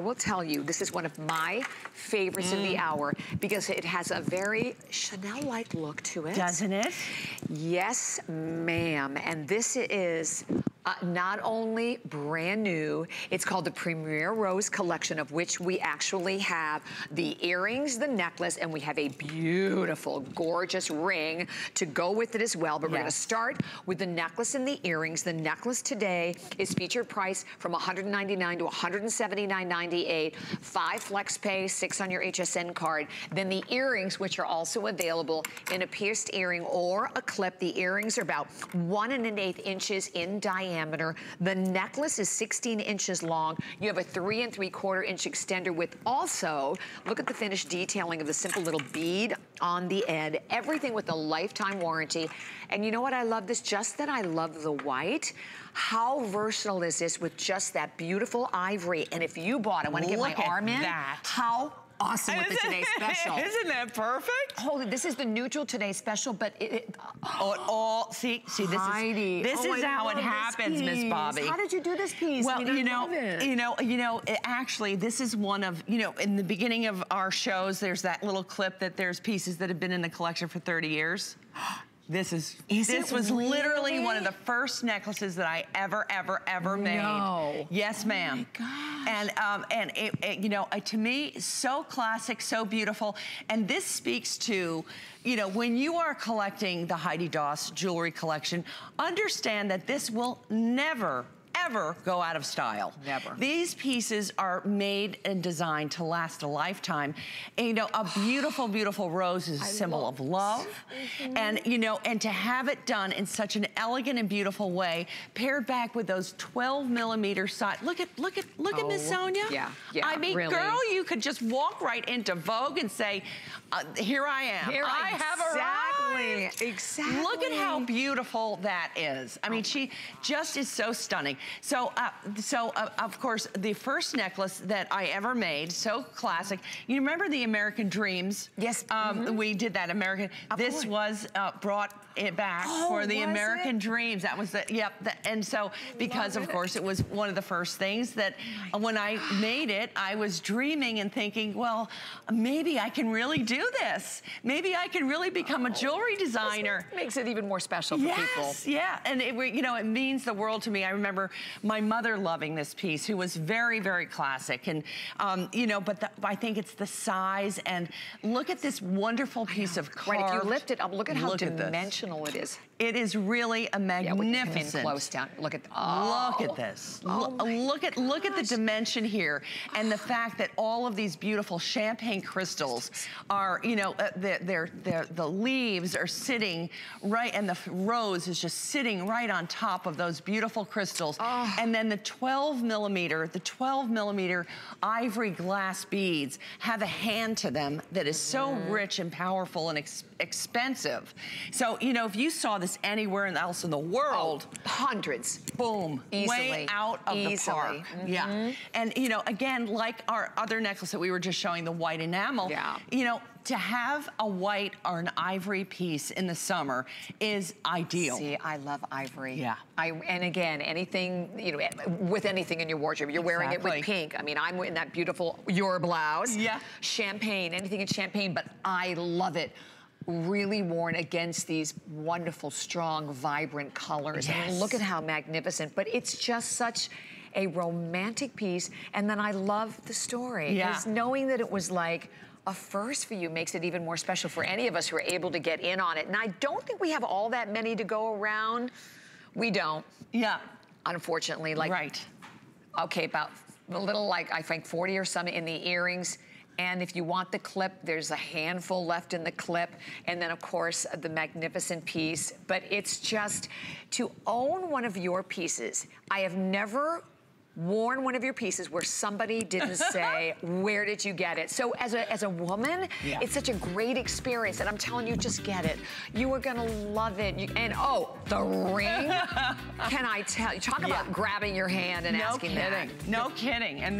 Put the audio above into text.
I will tell you, this is one of my favorites mm. of the mm. hour because it has a very Chanel-like look to it. Doesn't it? Yes, ma'am. And this is uh, not only brand new, it's called the Premier Rose Collection of which we actually have the earrings, the necklace, and we have a beautiful, gorgeous ring to go with it as well. But yes. we're gonna start with the necklace and the earrings. The necklace today is featured price from 199 to $179.98. Five flex pay, six on your HSN card. Then the earrings, which are also available in a pierced earring or a clip. The earrings are about one and an eighth inches in diameter diameter. The necklace is 16 inches long. You have a three and three quarter inch extender with also, look at the finished detailing of the simple little bead on the end. Everything with a lifetime warranty. And you know what I love this? Just that I love the white. How versatile is this with just that beautiful ivory? And if you bought, I want to get my arm in. That. How awesome with the Today Special. Isn't that perfect? Hold it, this is the neutral Today Special, but it... it oh, it all, see, see, this Heidi. is, this oh, is how it happens, Miss Bobby. How did you do this piece? Well, you know, you know, you know, actually, this is one of, you know, in the beginning of our shows, there's that little clip that there's pieces that have been in the collection for 30 years. This is, is this was really? literally one of the first necklaces that I ever, ever, ever made. No. Yes, ma'am. Oh and um, and it, it, you know, uh, to me, so classic, so beautiful. And this speaks to, you know, when you are collecting the Heidi Daus jewelry collection, understand that this will never ever go out of style. Never. These pieces are made and designed to last a lifetime. And, you know, a beautiful, beautiful rose is a I symbol love of love. Mm -hmm. And, you know, and to have it done in such an elegant and beautiful way, paired back with those 12 millimeter side. Look at, look at, look oh, at Miss oh, Sonia. Yeah, yeah, I mean, really. girl, you could just walk right into Vogue and say, uh, here I am. Here I exactly, have arrived. Exactly. Look at how beautiful that is. I mean, she just is so stunning. So, uh, so uh, of course, the first necklace that I ever made, so classic. You remember the American Dreams? Yes. Um, mm -hmm. We did that American. Of this course. was uh, brought it back oh, for the American it? Dreams. That was the, yep. The, and so, because Love of it. course it was one of the first things that oh when I made it, I was dreaming and thinking, well, maybe I can really do this. Maybe I can really become oh, a jewelry designer. makes it even more special for yes, people. Yeah, and it, you know, it means the world to me. I remember my mother loving this piece, who was very, very classic. And, um, you know, but the, I think it's the size and look at this wonderful piece of carved. Right, if you lift it up, look at how look dimensional at it is. It is really a magnificent. Yeah, close down. Look at, oh. Look at this. Oh look at, look at the dimension here and the fact that all of these beautiful champagne crystals are, you know, uh, they're, they're, they're, the leaves are sitting right, and the rose is just sitting right on top of those beautiful crystals. Oh. And then the 12 millimeter, the 12 millimeter ivory glass beads have a hand to them that is so mm. rich and powerful and ex expensive. So, you know, if you saw this anywhere else in the world. Oh, hundreds. Boom. Easily. Way out of Easily. the park. Mm -hmm. Yeah. And, you know, again, like our other necklace that we were just showing, the white enamel, yeah. you know, to have a white or an ivory piece in the summer is ideal. See, I love ivory. Yeah. I, and again, anything, you know, with anything in your wardrobe, you're wearing it with pink. I mean, I'm in that beautiful, your blouse. Yeah. Champagne, anything in champagne, but I love it really worn against these wonderful, strong, vibrant colors. Yes. I mean, look at how magnificent, but it's just such a romantic piece. And then I love the story. Yeah. knowing that it was like, a first for you makes it even more special for any of us who are able to get in on it. And I don't think we have all that many to go around. We don't. Yeah. Unfortunately, like. Right. Okay, about a little like, I think 40 or some in the earrings. And if you want the clip, there's a handful left in the clip. And then, of course, the magnificent piece. But it's just to own one of your pieces. I have never worn one of your pieces where somebody didn't say, where did you get it? So as a, as a woman, yeah. it's such a great experience. And I'm telling you, just get it. You are gonna love it. You, and oh, the ring, can I tell you? Talk yeah. about grabbing your hand and no asking kidding. that. No kidding. And